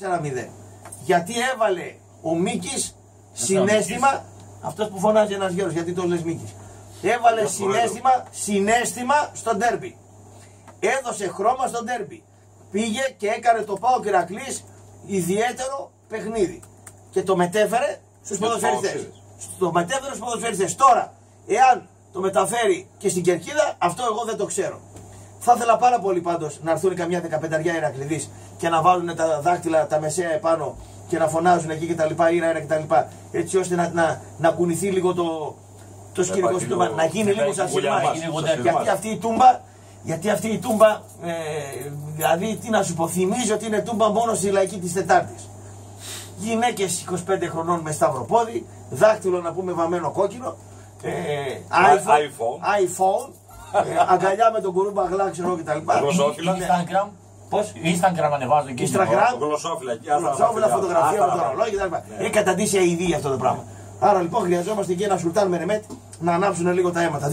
4-0. Γιατί έβαλε ο Μίκης συνέστημα. Αυτός που φωνάζει ένας γέρος, γιατί το λες Μίκης. Έβαλε συνέστημα, συνέστημα στο ντέρμπι. Έδωσε χρώμα στο ντέρμπι. Πήγε και έκανε το Πάο Κυρακλή ιδιαίτερο παιχνίδι. Και το μετέφερε στους ποδοσφαιριστές. Το μετέφερε στους ποδοσφαιριστές. Τώρα, εάν το μεταφέρει και στην κερκίδα, αυτό εγώ δεν το ξέρω. Θα ήθελα πάρα πολύ πάντως να έρθουν καμιά δεκαπενταριά Ηρακλειδείς και να βάλουν τα δάχτυλα τα μεσαία επάνω και να φωνάζουν εκεί και τα λοιπά, ήρα, ήρα και τα λοιπά, έτσι ώστε να, να, να κουνηθεί λίγο το, το σκηνικό στην τούμπα, να γίνει λίγο σαν Γιατί αυτή η τούμπα, γιατί αυτή η τούμπα, ε, δηλαδή τι να σου πω, θυμίζει ότι είναι τούμπα μόνο στη λαϊκή της Τετάρτης. Γυναίκες 25 χρονών με σταυροπόδι, δάχτυλο να πούμε βαμμένο κόκκινο, ε, iPhone, iPhone, iPhone ε, αγκαλιά με τον κουρούμπα γλά, ξέρω κτλ. Γλωσσόφυλλα. Instagram. Πώς; Instagram ανεβάζουν και Instagram. Γλωσσόφυλλα. Γλωσσόφυλλα, φωτογραφία με το ρολόι κτλ. Έχει καταντήσει αηδία αυτό το πράγμα. Άρα λοιπόν χρειαζόμαστε και ένα Σουλτάν Μερεμέτ να ανάψουν λίγο τα αίματα. 2-31-0